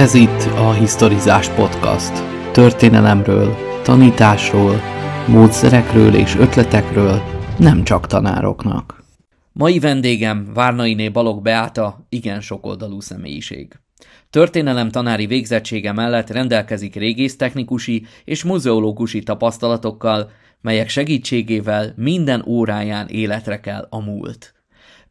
Ez itt a Historizás Podcast. Történelemről, tanításról, módszerekről és ötletekről, nem csak tanároknak. Mai vendégem Várnainé Balog Beáta, igen sokoldalú személyiség. Történelem tanári végzettsége mellett rendelkezik régésztechnikusi és muzeológusi tapasztalatokkal, melyek segítségével minden óráján életre kell a múlt.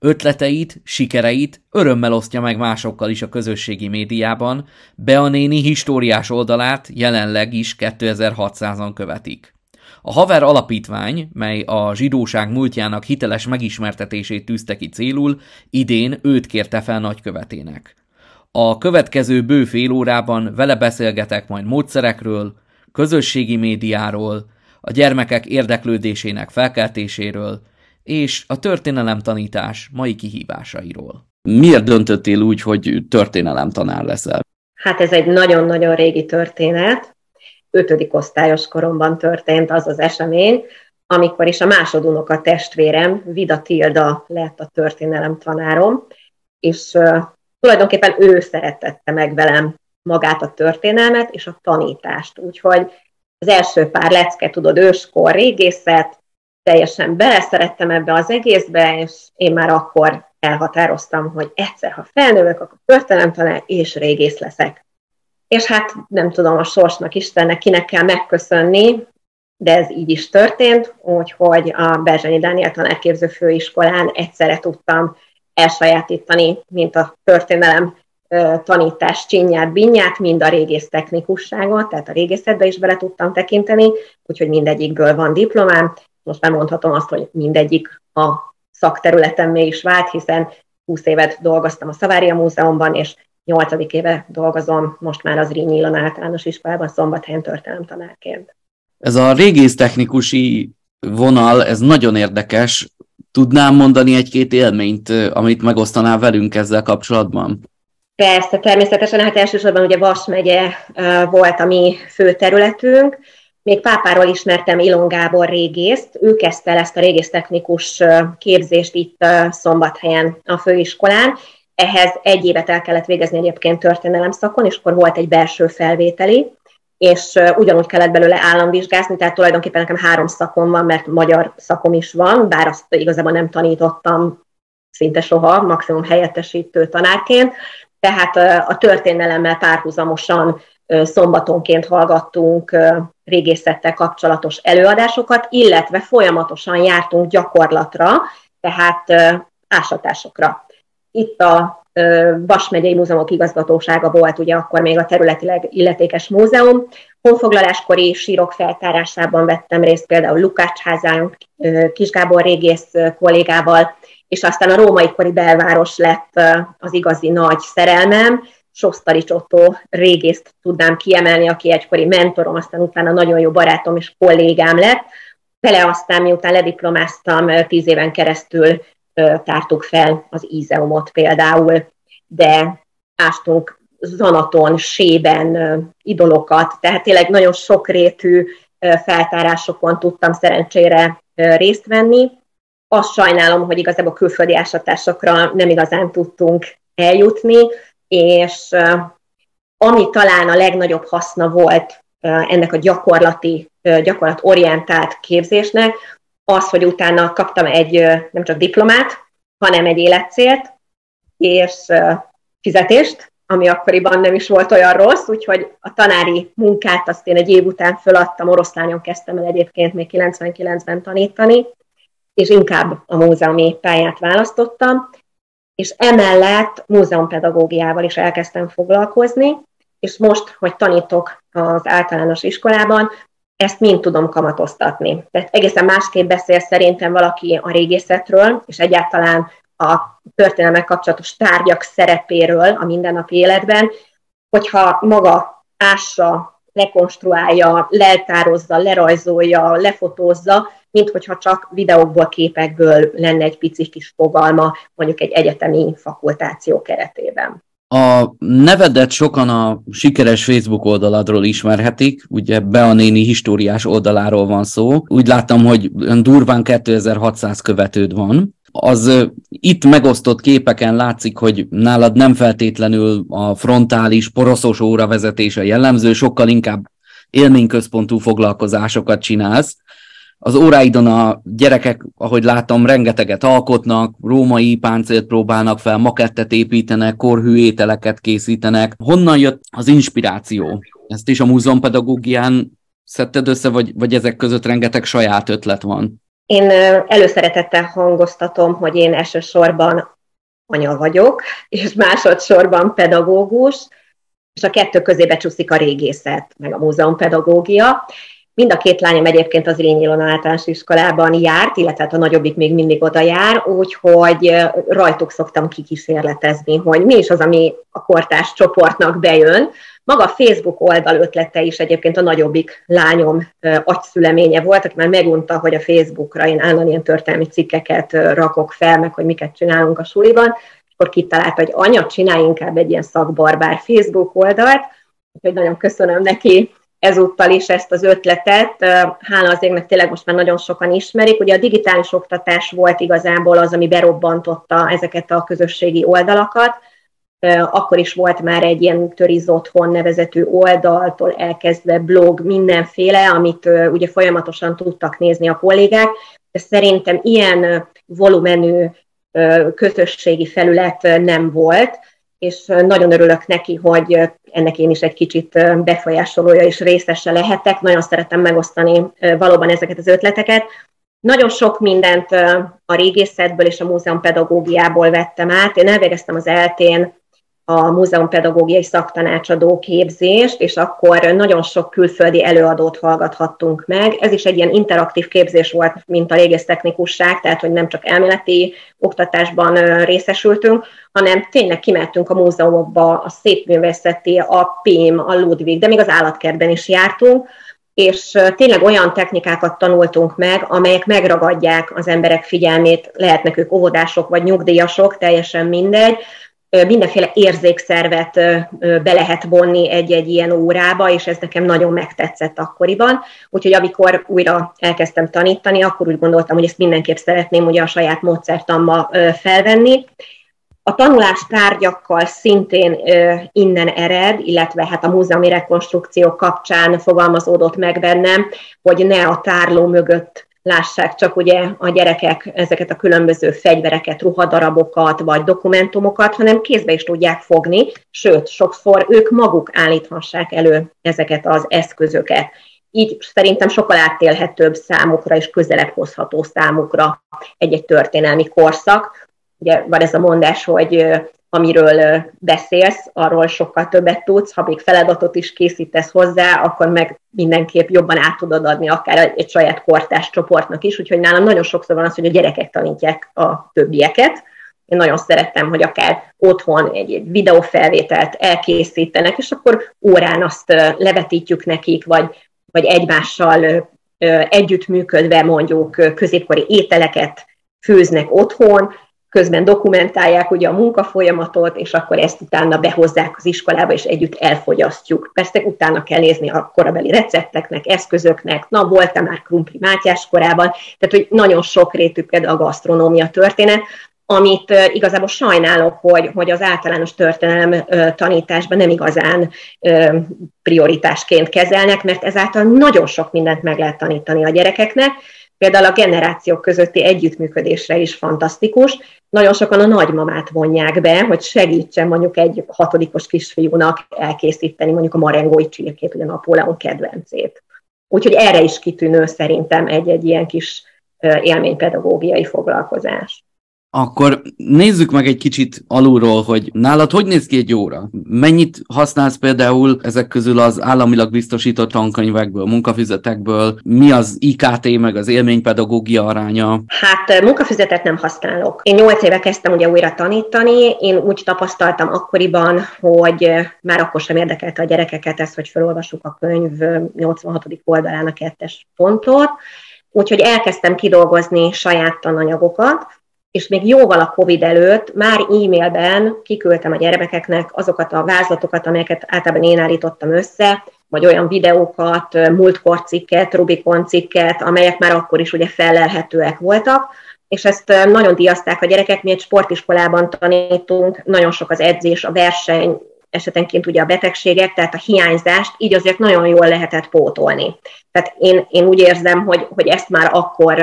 Ötleteit, sikereit örömmel osztja meg másokkal is a közösségi médiában, Beanéni históriás oldalát jelenleg is 2600-an követik. A Haver Alapítvány, mely a zsidóság múltjának hiteles megismertetését tűzte ki célul, idén őt kérte fel nagykövetének. A következő bő fél órában vele beszélgetek majd módszerekről, közösségi médiáról, a gyermekek érdeklődésének felkeltéséről, és a történelemtanítás mai kihívásairól. Miért döntöttél úgy, hogy történelem tanár leszel? Hát ez egy nagyon-nagyon régi történet. Ötödik osztályos koromban történt az az esemény, amikor is a másodunoka testvérem, Vida Tilda lett a történelem tanárom, és uh, tulajdonképpen ő szeretette meg velem magát a történelmet és a tanítást. Úgyhogy az első pár lecke, tudod, őskor régészet, teljesen beleszerettem ebbe az egészbe, és én már akkor elhatároztam, hogy egyszer, ha felnövök, akkor történelemtanár és régész leszek. És hát nem tudom a sorsnak, Istennek kinek kell megköszönni, de ez így is történt, úgyhogy a Berzsenyi Dániel tanárképző főiskolán egyszerre tudtam elsajátítani, mint a történelem tanítás csinyát, binyát, mind a régész technikusságot, tehát a régészetbe is bele tudtam tekinteni, úgyhogy mindegyikből van diplomám, most már mondhatom azt, hogy mindegyik a szakterületemmé is vált, hiszen 20 évet dolgoztam a Szavária Múzeumban, és 8. éve dolgozom most már az Rényi Ilon általános iskolában szombathelyen tanárként. Ez a régésztechnikusi vonal, ez nagyon érdekes. Tudnám mondani egy-két élményt, amit megosztanál velünk ezzel kapcsolatban? Persze, természetesen, hát elsősorban ugye Vas megye volt a mi fő területünk, még pápáról ismertem Ilon Gábor régészt, ő kezdte ezt a régésztechnikus képzést itt Szombathelyen a főiskolán. Ehhez egy évet el kellett végezni egyébként történelem szakon, és akkor volt egy belső felvételi, és ugyanúgy kellett belőle államvizsgázni, tehát tulajdonképpen nekem három szakom van, mert magyar szakom is van, bár azt igazából nem tanítottam szinte soha, maximum helyettesítő tanárként, tehát a történelemmel párhuzamosan szombatonként hallgattunk régészettel kapcsolatos előadásokat, illetve folyamatosan jártunk gyakorlatra, tehát ásatásokra. Itt a Vas megyei Múzeumok igazgatósága volt ugye akkor még a területileg illetékes múzeum. Honfoglaláskori sírok feltárásában vettem részt például Lukács házán, Kisgábor régész kollégával, és aztán a római kori belváros lett az igazi nagy szerelmem, Sosztali Csotó régészt tudnám kiemelni, aki egykori mentorom, aztán utána nagyon jó barátom és kollégám lett. Vele aztán, miután lediplomáztam, tíz éven keresztül tártuk fel az ízeumot például, de ástunk zanaton, sében idolokat, tehát tényleg nagyon sokrétű feltárásokon tudtam szerencsére részt venni. Azt sajnálom, hogy igazából külföldi ásatásokra nem igazán tudtunk eljutni, és ami talán a legnagyobb haszna volt ennek a gyakorlati, gyakorlatorientált képzésnek, az, hogy utána kaptam egy nem csak diplomát, hanem egy életcélt, és fizetést, ami akkoriban nem is volt olyan rossz, úgyhogy a tanári munkát azt én egy év után föladtam, oroszlányon kezdtem el egyébként még 99-ben tanítani, és inkább a múzeumi pályát választottam, és emellett múzeumpedagógiával is elkezdtem foglalkozni, és most, hogy tanítok az általános iskolában, ezt mind tudom kamatoztatni. Tehát egészen másképp beszél szerintem valaki a régészetről, és egyáltalán a történelmek kapcsolatos tárgyak szerepéről a mindennapi életben, hogyha maga ássa, lekonstruálja, leltározza, lerajzolja, lefotózza, mint hogyha csak videókból, képekből lenne egy pici kis fogalma, mondjuk egy egyetemi fakultáció keretében. A nevedet sokan a sikeres Facebook oldaladról ismerhetik, ugye Bea néni históriás oldaláról van szó. Úgy láttam, hogy durván 2600 követőd van. az itt megosztott képeken látszik, hogy nálad nem feltétlenül a frontális, poroszos óravezetése jellemző, sokkal inkább élményközpontú foglalkozásokat csinálsz. Az óráidon a gyerekek, ahogy látom, rengeteget alkotnak, római páncélt próbálnak fel, makettet építenek, korhű ételeket készítenek. Honnan jött az inspiráció? Ezt is a múzeumpedagógián szedted össze, vagy, vagy ezek között rengeteg saját ötlet van? Én előszeretettel hangoztatom, hogy én elsősorban anya vagyok, és másodszorban pedagógus, és a kettő közé becsúszik a régészet, meg a múzeumpedagógia. Mind a két lányom egyébként az Ilényilon általános iskolában járt, illetve hát a nagyobbik még mindig oda jár, úgyhogy rajtuk szoktam kikísérletezni, hogy mi is az, ami a kortárs csoportnak bejön. Maga a Facebook oldal ötlete is egyébként a nagyobbik lányom agyszüleménye volt, aki már megunta, hogy a Facebookra én állandóan ilyen történelmi cikkeket rakok fel, meg hogy miket csinálunk a suliban, akkor kitalálta, hogy anya, csinálj inkább egy ilyen szakbarbár Facebook oldalt, úgyhogy nagyon köszönöm neki ezúttal is ezt az ötletet. Hála az égnek tényleg most már nagyon sokan ismerik. Ugye a digitális oktatás volt igazából az, ami berobbantotta ezeket a közösségi oldalakat. Akkor is volt már egy ilyen Töriz Otthon nevezetű oldaltól elkezdve blog, mindenféle, amit ugye folyamatosan tudtak nézni a kollégák, szerintem ilyen volumenű közösségi felület nem volt, és nagyon örülök neki, hogy ennek én is egy kicsit befolyásolója és részese lehetek. Nagyon szeretem megosztani valóban ezeket az ötleteket. Nagyon sok mindent a régészetből és a múzeum pedagógiából vettem át. Én elvégeztem az eltén a múzeumpedagógiai szaktanácsadó képzést, és akkor nagyon sok külföldi előadót hallgathattunk meg. Ez is egy ilyen interaktív képzés volt, mint a régésztechnikusság, tehát hogy nem csak elméleti oktatásban részesültünk, hanem tényleg kimentünk a múzeumokba, a szépművészeti, a PIM, a Ludwig, de még az állatkertben is jártunk, és tényleg olyan technikákat tanultunk meg, amelyek megragadják az emberek figyelmét, lehetnek ők óvodások vagy nyugdíjasok, teljesen mindegy, mindenféle érzékszervet be lehet vonni egy-egy ilyen órába, és ez nekem nagyon megtetszett akkoriban. Úgyhogy amikor újra elkezdtem tanítani, akkor úgy gondoltam, hogy ezt mindenképp szeretném ugye a saját módszertamba felvenni. A tanulás tárgyakkal szintén innen ered, illetve hát a múzeumi rekonstrukció kapcsán fogalmazódott meg bennem, hogy ne a tárló mögött lássák csak ugye a gyerekek ezeket a különböző fegyvereket, ruhadarabokat vagy dokumentumokat, hanem kézbe is tudják fogni, sőt, sokszor ők maguk állíthassák elő ezeket az eszközöket. Így szerintem sokkal átélhetőbb számukra és közelebb hozható számukra egy-egy történelmi korszak. Ugye van ez a mondás, hogy amiről beszélsz, arról sokkal többet tudsz, ha még feladatot is készítesz hozzá, akkor meg mindenképp jobban át tudod adni akár egy saját kortás csoportnak is, úgyhogy nálam nagyon sokszor van az, hogy a gyerekek tanítják a többieket. Én nagyon szerettem, hogy akár otthon egy, egy videófelvételt elkészítenek, és akkor órán azt levetítjük nekik, vagy, vagy egymással együttműködve mondjuk középkori ételeket főznek otthon, közben dokumentálják ugye a munkafolyamatot, és akkor ezt utána behozzák az iskolába, és együtt elfogyasztjuk. Persze utána kell nézni a korabeli recepteknek, eszközöknek, na, volt-e már krumpli Mátyás korában, tehát hogy nagyon sokrétű például a gasztronómia történet, amit igazából sajnálok, hogy, hogy az általános történelem tanításban nem igazán prioritásként kezelnek, mert ezáltal nagyon sok mindent meg lehet tanítani a gyerekeknek, Például a generációk közötti együttműködésre is fantasztikus. Nagyon sokan a nagymamát vonják be, hogy segítsen mondjuk egy hatodikos kisfiúnak elkészíteni mondjuk a marengói csirkét, ugye Napóleon kedvencét. Úgyhogy erre is kitűnő szerintem egy-egy ilyen kis élménypedagógiai foglalkozás. Akkor nézzük meg egy kicsit alulról, hogy nálad hogy néz ki egy óra? Mennyit használsz például ezek közül az államilag biztosított tankönyvekből, munkafizetekből? Mi az IKT, meg az élménypedagógia aránya? Hát munkafizetet nem használok. Én 8 éve kezdtem ugye újra tanítani, én úgy tapasztaltam akkoriban, hogy már akkor sem érdekelte a gyerekeket ez, hogy felolvasuk a könyv 86. oldalán a kettes pontot, Úgyhogy elkezdtem kidolgozni saját tananyagokat, és még jóval a COVID előtt már e-mailben kiküldtem a gyermekeknek azokat a vázlatokat, amelyeket általában én állítottam össze, vagy olyan videókat, múltkor cikket, Rubikon cikket, amelyek már akkor is ugye felelhetőek voltak, és ezt nagyon diaszták a gyerekek, mi egy sportiskolában tanítunk, nagyon sok az edzés, a verseny, esetenként ugye a betegségek, tehát a hiányzást, így azért nagyon jól lehetett pótolni. Tehát én, én úgy érzem, hogy, hogy ezt már akkor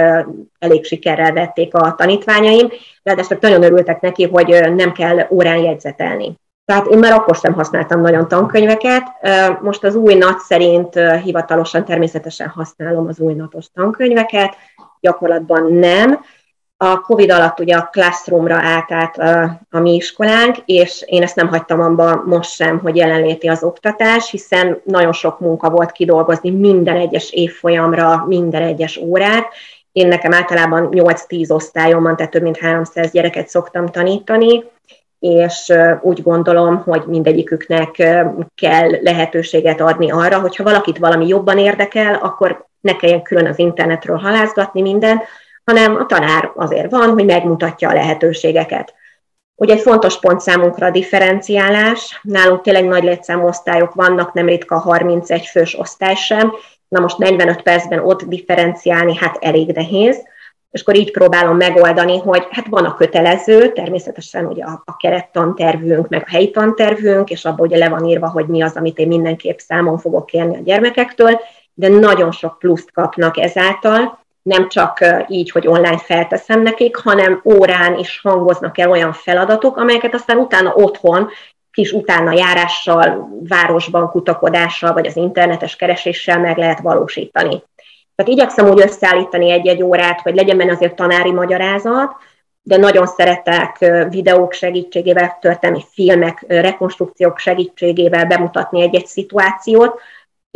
elég sikerrel vették a tanítványaim, ráadásul nagyon örültek neki, hogy nem kell órán jegyzetelni. Tehát én már akkor sem használtam nagyon tankönyveket. Most az új nat szerint hivatalosan természetesen használom az új natos tankönyveket, gyakorlatban nem. A Covid alatt ugye a Classroomra állt át a, a mi iskolánk, és én ezt nem hagytam abba most sem, hogy jelenléti az oktatás, hiszen nagyon sok munka volt kidolgozni minden egyes évfolyamra, minden egyes órát. Én nekem általában 8-10 osztályom van, tehát több mint 300 gyereket szoktam tanítani, és úgy gondolom, hogy mindegyiküknek kell lehetőséget adni arra, hogyha valakit valami jobban érdekel, akkor ne kelljen külön az internetről halázgatni mindent, hanem a tanár azért van, hogy megmutatja a lehetőségeket. Ugye egy fontos pont számunkra a differenciálás. Nálunk tényleg nagy létszámú osztályok vannak, nem ritka 31 fős osztály sem. Na most 45 percben ott differenciálni, hát elég nehéz. És akkor így próbálom megoldani, hogy hát van a kötelező, természetesen ugye a, a kerettantervünk, meg a helyi tantervünk, és abban ugye le van írva, hogy mi az, amit én mindenképp számon fogok kérni a gyermekektől, de nagyon sok pluszt kapnak ezáltal, nem csak így, hogy online felteszem nekik, hanem órán is hangoznak el olyan feladatok, amelyeket aztán utána otthon, kis utána járással, városban kutakodással, vagy az internetes kereséssel meg lehet valósítani. Tehát igyekszem úgy összeállítani egy-egy órát, hogy legyen benne azért tanári magyarázat, de nagyon szeretek videók segítségével, történelmi filmek, rekonstrukciók segítségével bemutatni egy-egy szituációt,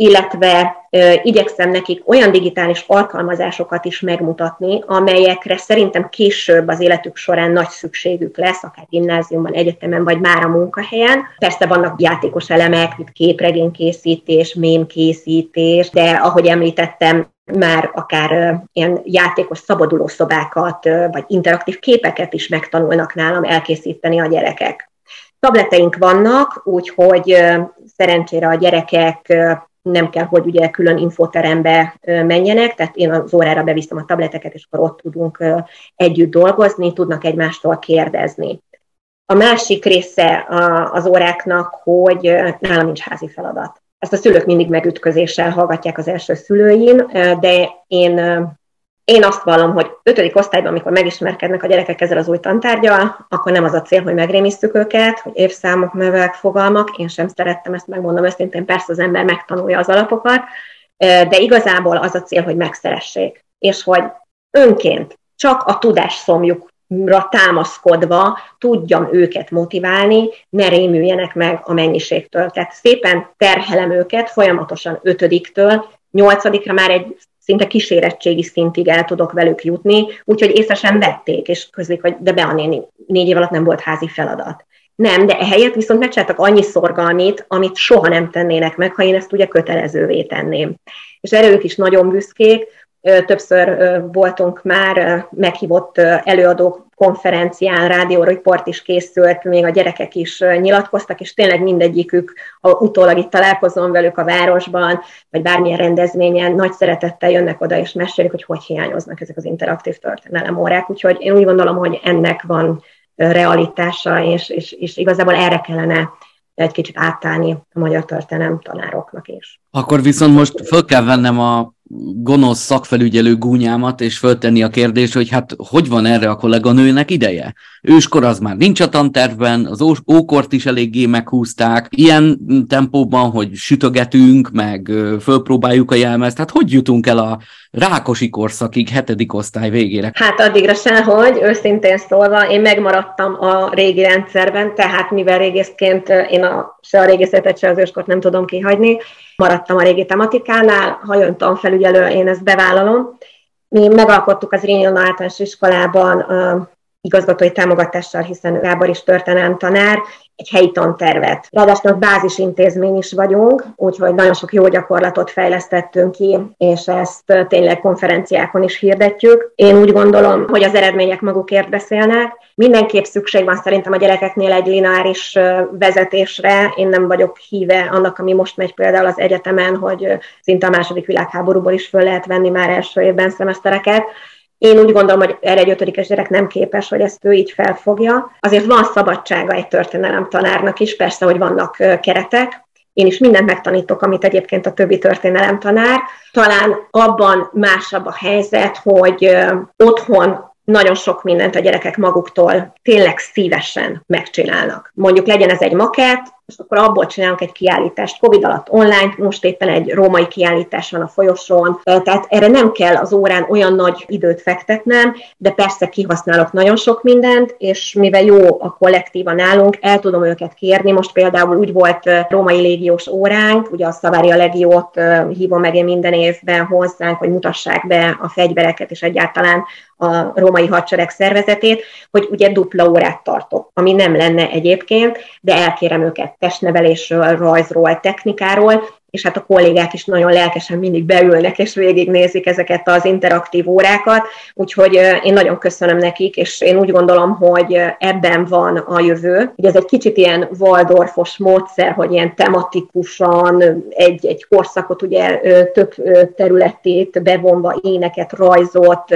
illetve igyekszem nekik olyan digitális alkalmazásokat is megmutatni, amelyekre szerintem később az életük során nagy szükségük lesz, akár gimnáziumban, egyetemen, vagy már a munkahelyen. Persze vannak játékos elemek, mint képregénykészítés, mémkészítés, de ahogy említettem, már akár ilyen játékos szabaduló szobákat, vagy interaktív képeket is megtanulnak nálam elkészíteni a gyerekek. Tableteink vannak, úgyhogy szerencsére a gyerekek nem kell, hogy ugye külön infoterembe menjenek, tehát én az órára beviszem a tableteket, és akkor ott tudunk együtt dolgozni, tudnak egymástól kérdezni. A másik része az óráknak, hogy nálam nincs házi feladat. Ezt a szülők mindig megütközéssel hallgatják az első szülőin, de én én azt vallom, hogy ötödik osztályban, amikor megismerkednek a gyerekek ezzel az új tantárgyal, akkor nem az a cél, hogy megrémisztük őket, hogy évszámok, nevek, fogalmak. Én sem szerettem ezt, megmondom őszintén, persze az ember megtanulja az alapokat, de igazából az a cél, hogy megszeressék. És hogy önként csak a tudás szomjukra támaszkodva tudjam őket motiválni, ne rémüljenek meg a mennyiségtől. Tehát szépen terhelem őket folyamatosan ötödiktől, nyolcadikra már egy szinte kísérettségi szintig el tudok velük jutni, úgyhogy észre sem vették, és közlik, hogy de be a néni, négy év alatt nem volt házi feladat. Nem, de ehelyett viszont megcsináltak annyi szorgalmit, amit soha nem tennének meg, ha én ezt ugye kötelezővé tenném. És erre ők is nagyon büszkék, Többször voltunk már meghívott előadók konferencián, rádióriport is készült, még a gyerekek is nyilatkoztak, és tényleg mindegyikük, ha utólag itt találkozom velük a városban, vagy bármilyen rendezvényen, nagy szeretettel jönnek oda, és mesélik, hogy hogy hiányoznak ezek az interaktív történelem órák. Úgyhogy én úgy gondolom, hogy ennek van realitása, és, és, és igazából erre kellene egy kicsit átállni a magyar történelem tanároknak is. Akkor viszont most föl kell vennem a gonosz szakfelügyelő gúnyámat, és föltenni a kérdést, hogy hát hogy van erre a kolléganőnek ideje? Őskor az már nincs a tantervben, az ókort is eléggé meghúzták, ilyen tempóban, hogy sütögetünk, meg fölpróbáljuk a jelmezt, hát hogy jutunk el a Rákosi korszakig, hetedik osztály végére? Hát addigra sehogy, őszintén szólva, én megmaradtam a régi rendszerben, tehát mivel régészként én a, se a régészetet, se az őskort nem tudom kihagyni, maradtam a régi tematikánál, ha jön tanfelügyelő, én ezt bevállalom. Mi megalkottuk az Rényilna általános iskolában igazgatói támogatással, hiszen Gábor is történelem tanár, egy helyi tantervet. Ráadásul bázisintézmény is vagyunk, úgyhogy nagyon sok jó gyakorlatot fejlesztettünk ki, és ezt tényleg konferenciákon is hirdetjük. Én úgy gondolom, hogy az eredmények magukért beszélnek. Mindenképp szükség van szerintem a gyerekeknél egy lineáris vezetésre. Én nem vagyok híve annak, ami most megy például az egyetemen, hogy szinte a második világháborúból is föl lehet venni már első évben szemesztereket Én úgy gondolom, hogy erre egy ötödikes gyerek nem képes, hogy ezt ő így felfogja. Azért van szabadsága egy történelem tanárnak is, persze, hogy vannak keretek, én is mindent megtanítok, amit egyébként a többi történelem tanár. Talán abban másabb a helyzet, hogy otthon nagyon sok mindent a gyerekek maguktól tényleg szívesen megcsinálnak. Mondjuk legyen ez egy makett, és akkor abból csinálunk egy kiállítást. Covid alatt online, most éppen egy római kiállítás van a folyosón, tehát erre nem kell az órán olyan nagy időt fektetnem, de persze kihasználok nagyon sok mindent, és mivel jó a kollektíva nálunk, el tudom őket kérni. Most például úgy volt római légiós óránk, ugye a Szavária Legiót hívom meg én minden évben hozzánk, hogy mutassák be a fegyvereket, és egyáltalán a római hadsereg szervezetét, hogy ugye dupla órát tartok, ami nem lenne egyébként, de elkérem őket testnevelésről, rajzról, technikáról, és hát a kollégák is nagyon lelkesen mindig beülnek és végignézik ezeket az interaktív órákat, úgyhogy én nagyon köszönöm nekik, és én úgy gondolom, hogy ebben van a jövő. Ugye ez egy kicsit ilyen Waldorfos módszer, hogy ilyen tematikusan egy, egy korszakot ugye több területét bevonva, éneket, rajzot,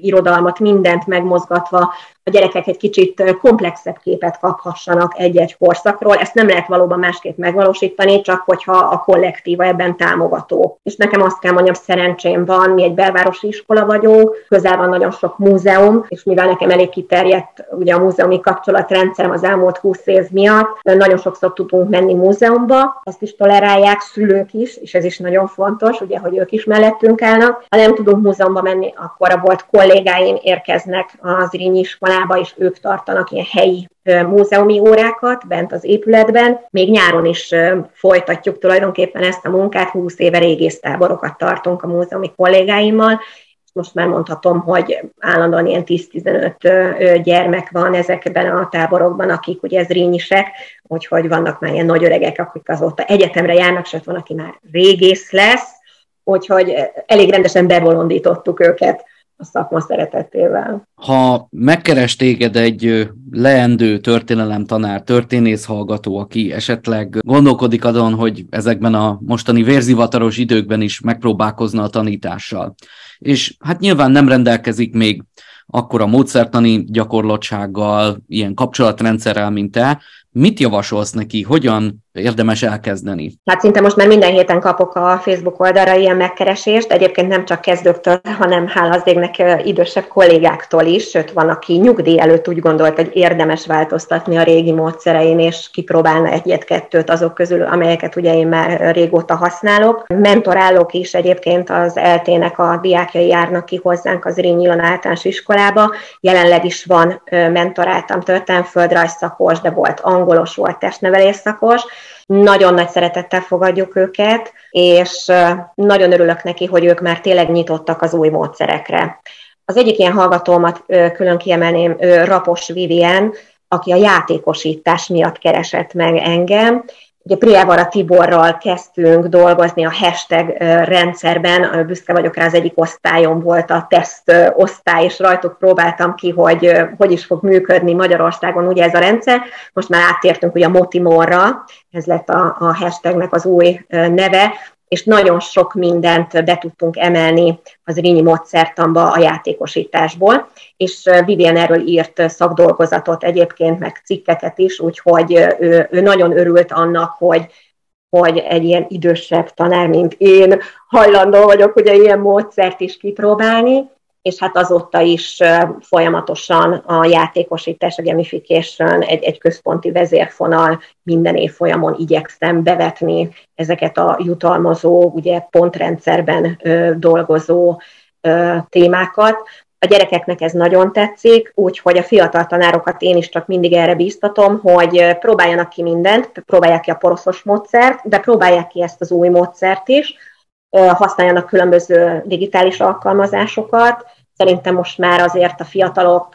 irodalmat, mindent megmozgatva a gyerekek egy kicsit komplexebb képet kaphassanak egy-egy korszakról. Ezt nem lehet valóban másképp megvalósítani, csak hogyha a kollektíva ebben támogató. És nekem azt kell mondjam, szerencsém van, mi egy belvárosi iskola vagyunk, közel van nagyon sok múzeum, és mivel nekem elég kiterjedt ugye a múzeumi kapcsolatrendszerem az elmúlt 20 év miatt, nagyon sokszor tudunk menni múzeumba, ezt is tolerálják szülők is, és ez is nagyon fontos, ugye, hogy ők is mellettünk állnak. Ha nem tudunk múzeumba menni, akkor a volt kollégáim érkeznek az Rényi iskolába, és ők tartanak ilyen helyi múzeumi órákat bent az épületben. Még nyáron is folytatjuk tulajdonképpen ezt a munkát, 20 éve régésztáborokat tartunk a múzeumi kollégáimmal, most már mondhatom, hogy állandóan ilyen 10-15 gyermek van ezekben a táborokban, akik ugye ez rényisek, úgyhogy vannak már ilyen nagy öregek, akik azóta egyetemre járnak, sőt van, aki már régész lesz, úgyhogy elég rendesen bevolondítottuk őket a szakma szeretetével. Ha megkeres téged egy leendő történelem tanár, történész hallgató, aki esetleg gondolkodik azon, hogy ezekben a mostani vérzivataros időkben is megpróbálkozna a tanítással, és hát nyilván nem rendelkezik még akkor a módszertani gyakorlatsággal, ilyen kapcsolatrendszerrel, mint te, mit javasolsz neki, hogyan érdemes elkezdeni? Hát szinte most már minden héten kapok a Facebook oldalra ilyen megkeresést, egyébként nem csak kezdőktől, hanem hála az égnek idősebb kollégáktól is, sőt van, aki nyugdíj előtt úgy gondolt, hogy érdemes változtatni a régi módszerein, és kipróbálna egyet-kettőt azok közül, amelyeket ugye én már régóta használok. Mentorálok is egyébként az eltének a diákjai járnak ki hozzánk az Rényi általános iskolába. Jelenleg is van mentoráltam történelmföldrajz szakos, de volt angolos, volt testnevelés szakos, nagyon nagy szeretettel fogadjuk őket, és nagyon örülök neki, hogy ők már tényleg nyitottak az új módszerekre. Az egyik ilyen hallgatómat külön kiemelném, Rapos Vivien, aki a játékosítás miatt keresett meg engem, Ugye Priávara Tiborral kezdtünk dolgozni a hashtag rendszerben, büszke vagyok rá, az egyik osztályom volt a teszt osztály, és rajtuk próbáltam ki, hogy hogy is fog működni Magyarországon ugye ez a rendszer. Most már áttértünk ugye a Motimorra, ez lett a, a hashtagnek az új neve, és nagyon sok mindent be tudtunk emelni az Rényi módszertamba a játékosításból, és Vivian erről írt szakdolgozatot egyébként, meg cikkeket is, úgyhogy ő, ő nagyon örült annak, hogy hogy egy ilyen idősebb tanár, mint én, hajlandó vagyok ugye ilyen módszert is kipróbálni, és hát azóta is folyamatosan a játékosítás, a gamification egy, egy központi vezérfonal minden évfolyamon igyekszem bevetni ezeket a jutalmazó, ugye pontrendszerben ö, dolgozó ö, témákat. A gyerekeknek ez nagyon tetszik, úgyhogy a fiatal tanárokat én is csak mindig erre bíztatom, hogy próbáljanak ki mindent, próbálják ki a poroszos módszert, de próbálják ki ezt az új módszert is, használjanak különböző digitális alkalmazásokat. Szerintem most már azért a fiatalok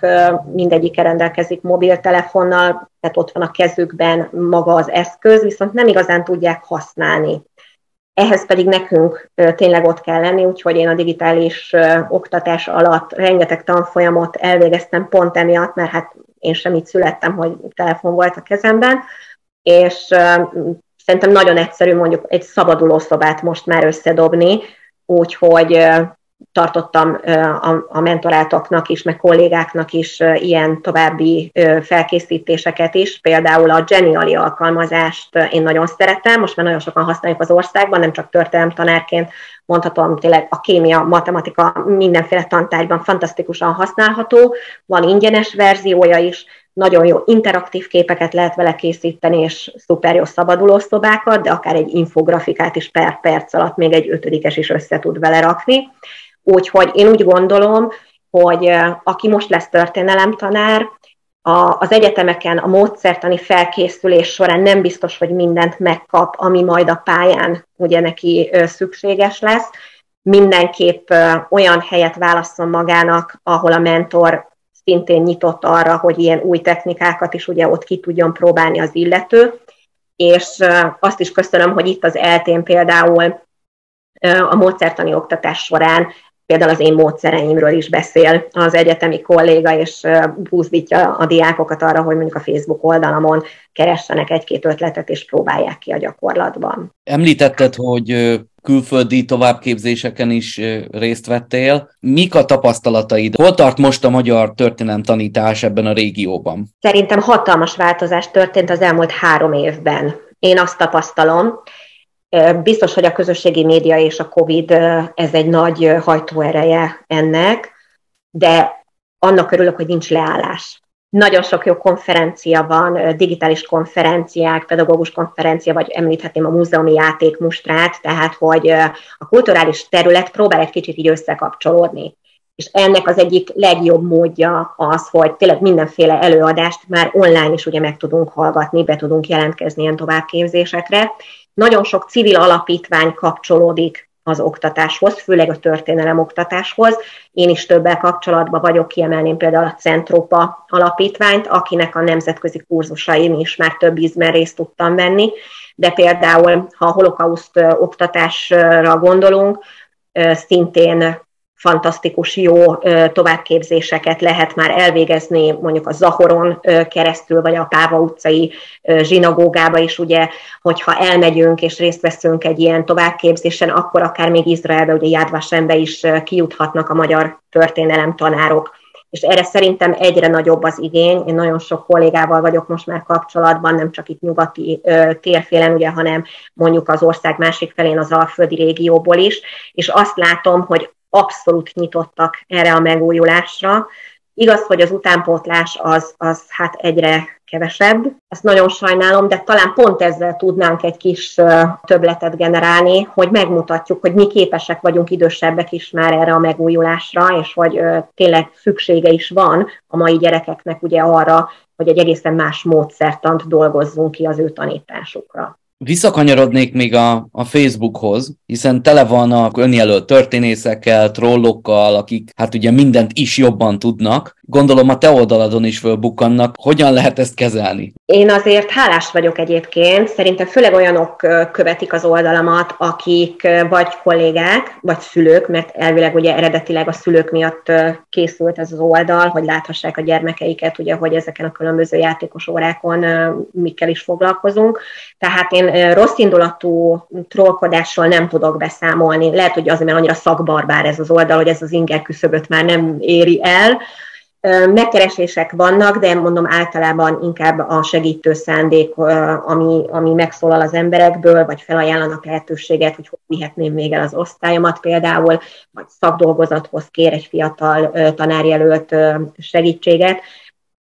mindegyike rendelkezik mobiltelefonnal, tehát ott van a kezükben maga az eszköz, viszont nem igazán tudják használni. Ehhez pedig nekünk tényleg ott kell lenni, úgyhogy én a digitális oktatás alatt rengeteg tanfolyamot elvégeztem pont emiatt, mert hát én sem így születtem, hogy telefon volt a kezemben, és Szerintem nagyon egyszerű mondjuk egy szabaduló szobát most már összedobni, úgyhogy tartottam a, mentorátoknak is, meg kollégáknak is ilyen további felkészítéseket is. Például a Geniali alkalmazást én nagyon szeretem, most már nagyon sokan használjuk az országban, nem csak történelem tanárként, mondhatom tényleg a kémia, matematika mindenféle tantárgyban fantasztikusan használható, van ingyenes verziója is, nagyon jó interaktív képeket lehet vele készíteni, és szuper jó szabaduló szobákat, de akár egy infografikát is per perc alatt még egy ötödikes is össze tud vele rakni. Úgyhogy én úgy gondolom, hogy aki most lesz történelemtanár, az egyetemeken a módszertani felkészülés során nem biztos, hogy mindent megkap, ami majd a pályán ugye neki szükséges lesz. Mindenképp olyan helyet válasszon magának, ahol a mentor szintén nyitott arra, hogy ilyen új technikákat is ugye ott ki tudjon próbálni az illető, és azt is köszönöm, hogy itt az eltén például a módszertani oktatás során például az én módszereimről is beszél az egyetemi kolléga, és búzdítja a diákokat arra, hogy mondjuk a Facebook oldalamon keressenek egy-két ötletet, és próbálják ki a gyakorlatban. Említetted, hogy külföldi továbbképzéseken is részt vettél. Mik a tapasztalataid? Hol tart most a magyar történelem tanítás ebben a régióban? Szerintem hatalmas változás történt az elmúlt három évben. Én azt tapasztalom, Biztos, hogy a közösségi média és a COVID ez egy nagy hajtóereje ennek, de annak örülök, hogy nincs leállás. Nagyon sok jó konferencia van, digitális konferenciák, pedagógus konferencia, vagy említhetném a múzeumi játékmustrát, tehát hogy a kulturális terület próbál egy kicsit így összekapcsolódni. És ennek az egyik legjobb módja az, hogy tényleg mindenféle előadást már online is ugye meg tudunk hallgatni, be tudunk jelentkezni ilyen továbbképzésekre, nagyon sok civil alapítvány kapcsolódik az oktatáshoz, főleg a történelem oktatáshoz. Én is többel kapcsolatban vagyok, kiemelném például a Centropa alapítványt, akinek a nemzetközi kurzusaim is már több ízben részt tudtam venni, de például, ha a holokauszt oktatásra gondolunk, szintén fantasztikus jó továbbképzéseket lehet már elvégezni, mondjuk a Zahoron keresztül, vagy a Páva utcai zsinagógába is, ugye, hogyha elmegyünk és részt veszünk egy ilyen továbbképzésen, akkor akár még Izraelbe, ugye Jádvasembe is kijuthatnak a magyar történelem tanárok és erre szerintem egyre nagyobb az igény. Én nagyon sok kollégával vagyok most már kapcsolatban, nem csak itt nyugati ö, térfélen, ugye, hanem mondjuk az ország másik felén, az alföldi régióból is, és azt látom, hogy abszolút nyitottak erre a megújulásra. Igaz, hogy az utánpótlás az, az hát egyre kevesebb. Ezt nagyon sajnálom, de talán pont ezzel tudnánk egy kis töbletet generálni, hogy megmutatjuk, hogy mi képesek vagyunk idősebbek is már erre a megújulásra, és hogy tényleg szüksége is van a mai gyerekeknek ugye arra, hogy egy egészen más módszertant dolgozzunk ki az ő tanításukra. Visszakanyarodnék még a, a Facebookhoz, hiszen tele van a önjelölt történészekkel, trollokkal, akik hát ugye mindent is jobban tudnak. Gondolom a te oldaladon is fölbukkannak. Hogyan lehet ezt kezelni? Én azért hálás vagyok egyébként. Szerintem főleg olyanok követik az oldalamat, akik vagy kollégák, vagy szülők, mert elvileg ugye eredetileg a szülők miatt készült ez az oldal, hogy láthassák a gyermekeiket, ugye, hogy ezeken a különböző játékos órákon mikkel is foglalkozunk. Tehát én rossz indulatú trollkodásról nem tudok beszámolni. Lehet, hogy azért, mert annyira szakbarbár ez az oldal, hogy ez az inger küszöböt már nem éri el. Megkeresések vannak, de mondom általában inkább a segítő szándék, ami, ami megszólal az emberekből, vagy felajánlanak lehetőséget, hogy hogy vihetném el az osztályomat például, vagy szakdolgozathoz kér egy fiatal tanárjelölt segítséget.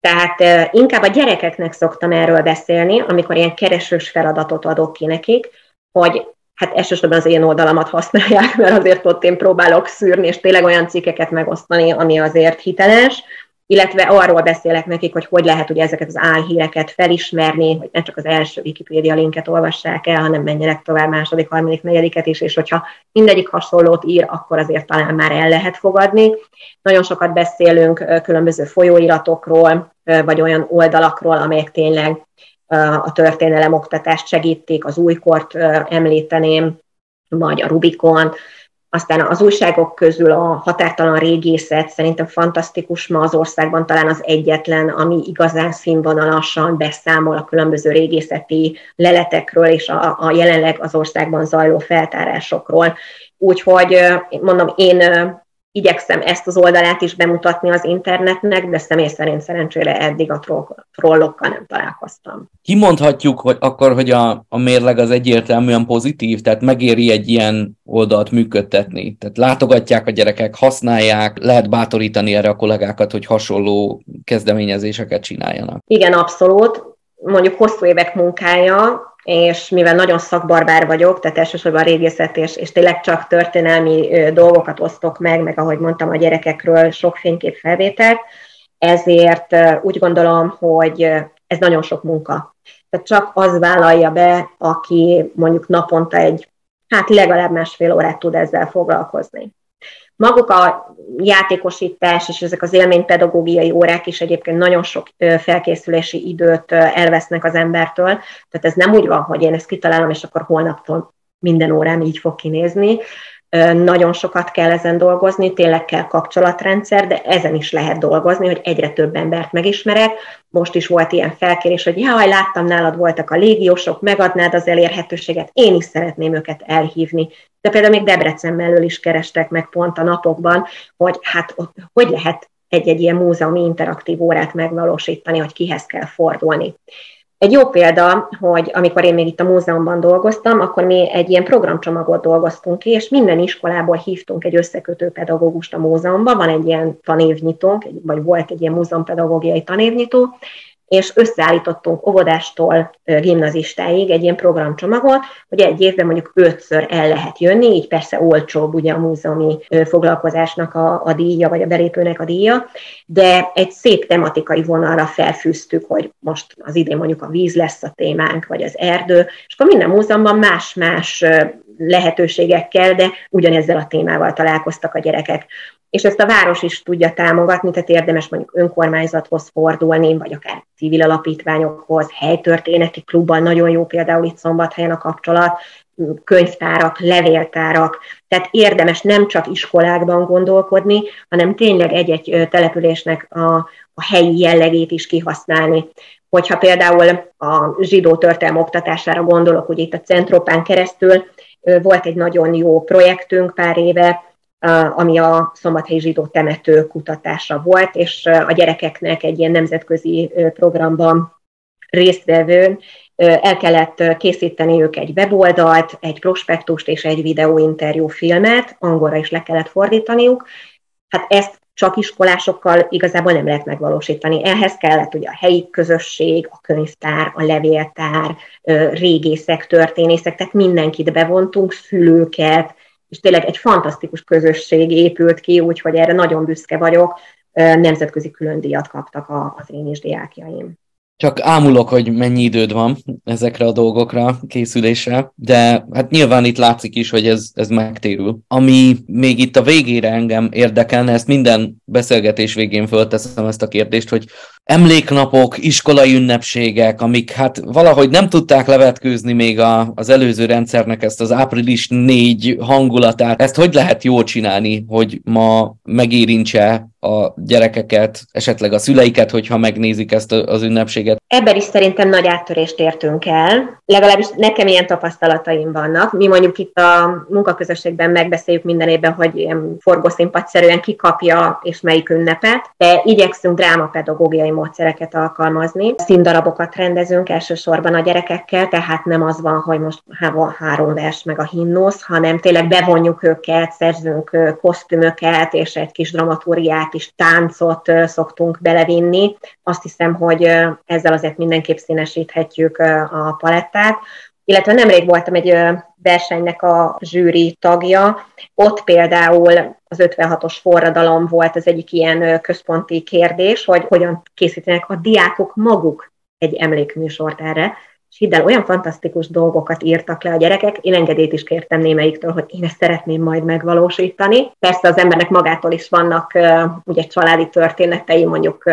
Tehát inkább a gyerekeknek szoktam erről beszélni, amikor ilyen keresős feladatot adok ki nekik, hogy hát elsősorban az én oldalamat használják, mert azért ott én próbálok szűrni, és tényleg olyan cikkeket megosztani, ami azért hiteles, illetve arról beszélek nekik, hogy hogy lehet ugye ezeket az álhíreket felismerni, hogy ne csak az első Wikipedia linket olvassák el, hanem menjenek tovább második, harmadik, negyediket is, és hogyha mindegyik hasonlót ír, akkor azért talán már el lehet fogadni. Nagyon sokat beszélünk különböző folyóiratokról, vagy olyan oldalakról, amelyek tényleg a történelem oktatást segítik, az újkort említeném, vagy a Rubikon, aztán az újságok közül a határtalan régészet szerintem fantasztikus ma az országban talán az egyetlen, ami igazán színvonalasan beszámol a különböző régészeti leletekről és a, a jelenleg az országban zajló feltárásokról. Úgyhogy mondom, én igyekszem ezt az oldalát is bemutatni az internetnek, de személy szerint szerencsére eddig a trollokkal nem találkoztam. Kimondhatjuk, hogy akkor, hogy a, a mérleg az egyértelműen pozitív, tehát megéri egy ilyen oldalt működtetni. Tehát látogatják a gyerekek, használják, lehet bátorítani erre a kollégákat, hogy hasonló kezdeményezéseket csináljanak. Igen, abszolút. Mondjuk hosszú évek munkája, és mivel nagyon szakbarbár vagyok, tehát elsősorban régészet, és, és tényleg csak történelmi dolgokat osztok meg, meg ahogy mondtam, a gyerekekről sok fénykép felvételt, ezért úgy gondolom, hogy ez nagyon sok munka. Tehát csak az vállalja be, aki mondjuk naponta egy, hát legalább másfél órát tud ezzel foglalkozni. Maguk a játékosítás és ezek az élménypedagógiai órák is egyébként nagyon sok felkészülési időt elvesznek az embertől. Tehát ez nem úgy van, hogy én ezt kitalálom, és akkor holnaptól minden órám így fog kinézni, nagyon sokat kell ezen dolgozni, tényleg kell kapcsolatrendszer, de ezen is lehet dolgozni, hogy egyre több embert megismerek. Most is volt ilyen felkérés, hogy jaj, láttam nálad voltak a légiósok, megadnád az elérhetőséget, én is szeretném őket elhívni. De például még Debrecen mellől is kerestek meg pont a napokban, hogy hát hogy lehet egy-egy ilyen múzeumi interaktív órát megvalósítani, hogy kihez kell fordulni. Egy jó példa, hogy amikor én még itt a múzeumban dolgoztam, akkor mi egy ilyen programcsomagot dolgoztunk ki, és minden iskolából hívtunk egy összekötő pedagógust a múzeumban, van egy ilyen tanévnyitónk, vagy volt egy ilyen múzeumpedagógiai tanévnyitó, és összeállítottunk óvodástól gimnazistáig egy ilyen programcsomagot, hogy egy évben mondjuk ötször el lehet jönni, így persze olcsóbb ugye a múzeumi foglalkozásnak a, a díja, vagy a belépőnek a díja, de egy szép tematikai vonalra felfűztük, hogy most az idén mondjuk a víz lesz a témánk, vagy az erdő, és akkor minden múzeumban más-más lehetőségekkel, de ugyanezzel a témával találkoztak a gyerekek és ezt a város is tudja támogatni, tehát érdemes mondjuk önkormányzathoz fordulni, vagy akár civil alapítványokhoz, helytörténeti klubban, nagyon jó például itt Szombathelyen a kapcsolat, könyvtárak, levéltárak, tehát érdemes nem csak iskolákban gondolkodni, hanem tényleg egy-egy településnek a, a helyi jellegét is kihasználni. Hogyha például a zsidó történelm oktatására gondolok, ugye itt a Centropán keresztül volt egy nagyon jó projektünk pár éve, ami a szombathelyi zsidó temető kutatása volt, és a gyerekeknek egy ilyen nemzetközi programban résztvevőn el kellett készíteni ők egy weboldalt, egy prospektust és egy videóinterjú filmet, angolra is le kellett fordítaniuk. Hát ezt csak iskolásokkal igazából nem lehet megvalósítani. Ehhez kellett ugye a helyi közösség, a könyvtár, a levéltár, régészek, történészek, tehát mindenkit bevontunk, szülőket, és tényleg egy fantasztikus közösség épült ki, úgyhogy erre nagyon büszke vagyok. Nemzetközi külön díjat kaptak az én is diákjaim. Csak ámulok, hogy mennyi időd van ezekre a dolgokra, készülésre, de hát nyilván itt látszik is, hogy ez, ez megtérül. Ami még itt a végére engem érdekelne, ezt minden beszélgetés végén fölteszem ezt a kérdést, hogy emléknapok, iskolai ünnepségek, amik hát valahogy nem tudták levetkőzni még a, az előző rendszernek ezt az április négy hangulatát. Ezt hogy lehet jól csinálni, hogy ma megérintse a gyerekeket, esetleg a szüleiket, hogyha megnézik ezt az ünnepséget? Ebben is szerintem nagy áttörést értünk el. Legalábbis nekem ilyen tapasztalataim vannak. Mi mondjuk itt a munkaközösségben megbeszéljük minden évben, hogy ilyen forgószínpadszerűen kikapja és melyik ünnepet, de igyekszünk drámapedagógiai módszereket alkalmazni. Színdarabokat rendezünk elsősorban a gyerekekkel, tehát nem az van, hogy most van három vers meg a hinnusz, hanem tényleg bevonjuk őket, szerzünk kosztümöket és egy kis dramaturgiát is, táncot szoktunk belevinni. Azt hiszem, hogy ezzel azért mindenképp színesíthetjük a palettát illetve nemrég voltam egy versenynek a zsűri tagja, ott például az 56-os forradalom volt az egyik ilyen központi kérdés, hogy hogyan készítenek a diákok maguk egy emlékműsort erre, és hidd el, olyan fantasztikus dolgokat írtak le a gyerekek, én engedélyt is kértem némelyiktől, hogy én ezt szeretném majd megvalósítani. Persze az embernek magától is vannak ugye családi történetei, mondjuk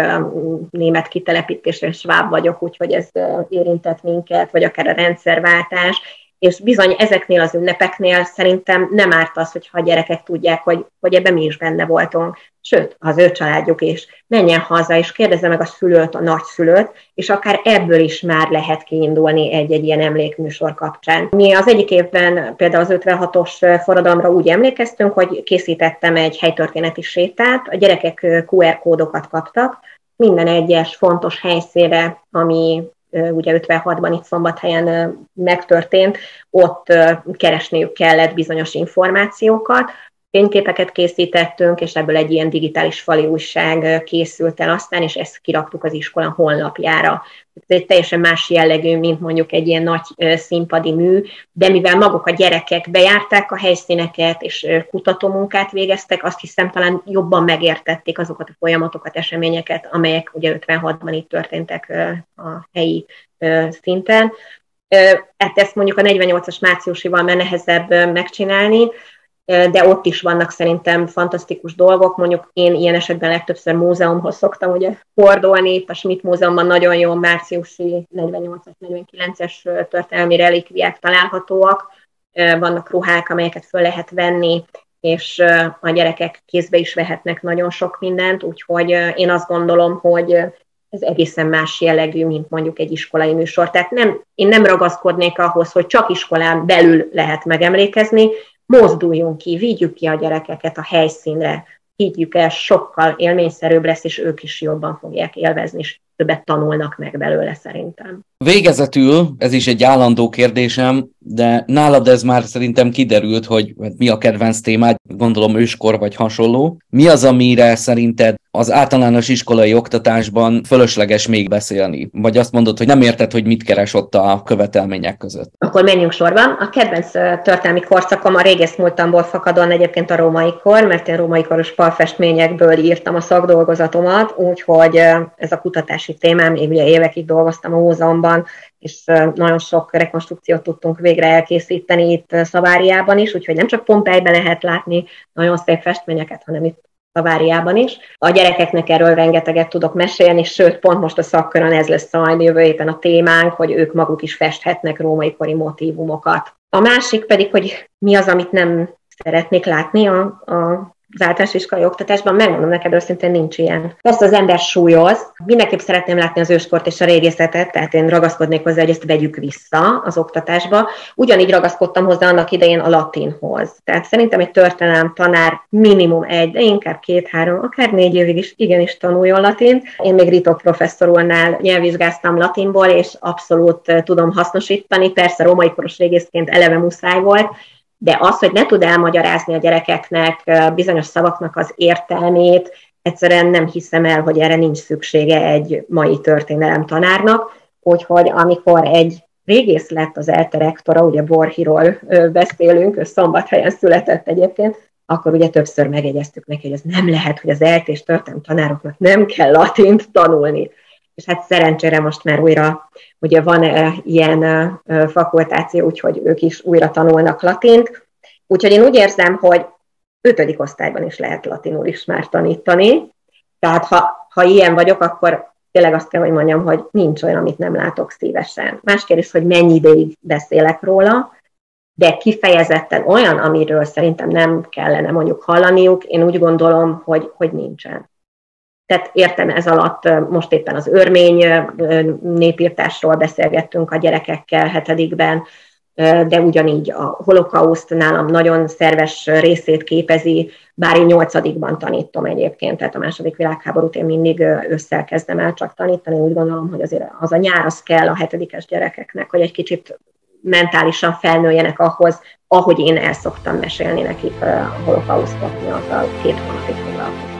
német kitelepítésre sváb vagyok, úgyhogy ez érintett minket, vagy akár a rendszerváltás, és bizony ezeknél az ünnepeknél szerintem nem árt az, hogyha a gyerekek tudják, hogy, hogy ebben mi is benne voltunk. Sőt, az ő családjuk is, menjen haza, és kérdezze meg a szülőt, a nagyszülőt, és akár ebből is már lehet kiindulni egy-egy ilyen emlékműsor kapcsán. Mi az egyik évben például az 56-os forradalomra úgy emlékeztünk, hogy készítettem egy helytörténeti sétát, a gyerekek QR kódokat kaptak, minden egyes fontos helyszínre, ami ugye 56-ban itt Szombathelyen megtörtént, ott keresniük kellett bizonyos információkat, fényképeket készítettünk, és ebből egy ilyen digitális fali újság készült el aztán, és ezt kiraktuk az iskola honlapjára. Ez egy teljesen más jellegű, mint mondjuk egy ilyen nagy színpadi mű, de mivel maguk a gyerekek bejárták a helyszíneket, és kutatómunkát végeztek, azt hiszem talán jobban megértették azokat a folyamatokat, eseményeket, amelyek ugye 56-ban itt történtek a helyi szinten. Hát ezt mondjuk a 48-as márciusival már nehezebb megcsinálni, de ott is vannak szerintem fantasztikus dolgok. Mondjuk én ilyen esetben legtöbbször múzeumhoz szoktam ugye fordulni, itt a Schmidt Múzeumban nagyon jó márciusi 48-as, 49-es történelmi relikviák találhatóak, vannak ruhák, amelyeket föl lehet venni, és a gyerekek kézbe is vehetnek nagyon sok mindent, úgyhogy én azt gondolom, hogy ez egészen más jellegű, mint mondjuk egy iskolai műsor. Tehát nem, én nem ragaszkodnék ahhoz, hogy csak iskolán belül lehet megemlékezni, mozduljunk ki, vigyük ki a gyerekeket a helyszínre, higgyük el, sokkal élményszerűbb lesz, és ők is jobban fogják élvezni, és többet tanulnak meg belőle szerintem. Végezetül, ez is egy állandó kérdésem, de nálad ez már szerintem kiderült, hogy mi a kedvenc témád, gondolom őskor vagy hasonló. Mi az, amire szerinted az általános iskolai oktatásban fölösleges még beszélni? Vagy azt mondod, hogy nem érted, hogy mit keres ott a követelmények között? Akkor menjünk sorban. A kedvenc történelmi korszakom a régész múltamból fakadóan egyébként a római kor, mert én római koros falfestményekből írtam a szakdolgozatomat, úgyhogy ez a kutatási témám, én ugye évekig dolgoztam a múzeumban, és nagyon sok rekonstrukciót tudtunk végre elkészíteni itt Szaváriában is, úgyhogy nem csak Pompejben lehet látni nagyon szép festményeket, hanem itt Szaváriában is. A gyerekeknek erről rengeteget tudok mesélni, sőt, pont most a szakkörön ez lesz majd jövő héten a témánk, hogy ők maguk is festhetnek római kori motívumokat. A másik pedig, hogy mi az, amit nem szeretnék látni a, a az általános iskolai oktatásban, megmondom neked őszintén, nincs ilyen. Persze az ember súlyoz, mindenképp szeretném látni az őskort és a régészetet, tehát én ragaszkodnék hozzá, hogy ezt vegyük vissza az oktatásba. Ugyanígy ragaszkodtam hozzá annak idején a latinhoz. Tehát szerintem egy történelem tanár minimum egy, de inkább két-három, akár négy évig is igenis tanuljon latint. Én még Rito professzorulnál nyelvvizsgáztam latinból, és abszolút tudom hasznosítani. Persze római koros régészként eleve muszáj volt, de az, hogy ne tud elmagyarázni a gyerekeknek bizonyos szavaknak az értelmét, egyszerűen nem hiszem el, hogy erre nincs szüksége egy mai történelem tanárnak, úgyhogy amikor egy régész lett az ELTE rektora, ugye Borhiról beszélünk, ő szombathelyen született egyébként, akkor ugye többször megjegyeztük neki, hogy ez nem lehet, hogy az ELTE és történelem tanároknak nem kell latint tanulni. És hát szerencsére most már újra ugye van ilyen fakultáció, úgyhogy ők is újra tanulnak latint. Úgyhogy én úgy érzem, hogy ötödik osztályban is lehet latinul is már tanítani. Tehát ha, ha ilyen vagyok, akkor tényleg azt kell, hogy mondjam, hogy nincs olyan, amit nem látok szívesen. Más kérdés, hogy mennyi ideig beszélek róla, de kifejezetten olyan, amiről szerintem nem kellene mondjuk hallaniuk, én úgy gondolom, hogy, hogy nincsen. Tehát értem ez alatt, most éppen az örmény népírtásról beszélgettünk a gyerekekkel hetedikben, de ugyanígy a holokauszt nálam nagyon szerves részét képezi, bár én nyolcadikban tanítom egyébként, tehát a második világháborút én mindig ősszel kezdem el csak tanítani, úgy gondolom, hogy azért az a nyár az kell a hetedikes gyerekeknek, hogy egy kicsit mentálisan felnőjenek ahhoz, ahogy én el szoktam mesélni nekik a holokausztot, mi a két hónapig foglalkozom.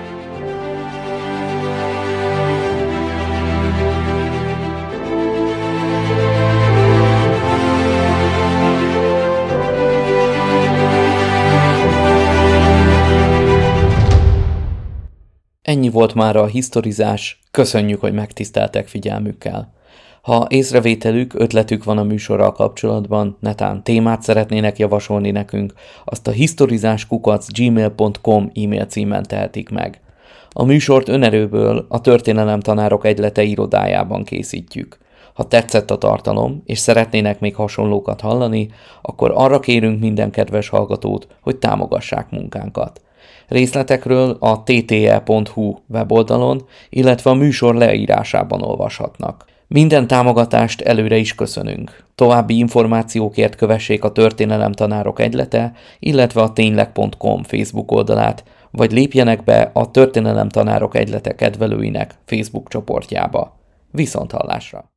Ennyi volt már a historizás, köszönjük, hogy megtiszteltek figyelmükkel. Ha észrevételük, ötletük van a műsorral kapcsolatban, netán témát szeretnének javasolni nekünk, azt a historizáskukac gmail.com e-mail címen tehetik meg. A műsort önerőből a Történelem Tanárok Egylete irodájában készítjük. Ha tetszett a tartalom, és szeretnének még hasonlókat hallani, akkor arra kérünk minden kedves hallgatót, hogy támogassák munkánkat. Részletekről a tte.hu weboldalon, illetve a műsor leírásában olvashatnak. Minden támogatást előre is köszönünk. További információkért kövessék a Történelem Tanárok Egylete, illetve a tényleg.com Facebook oldalát, vagy lépjenek be a Történelem Tanárok Egylete kedvelőinek Facebook csoportjába. Viszont hallásra!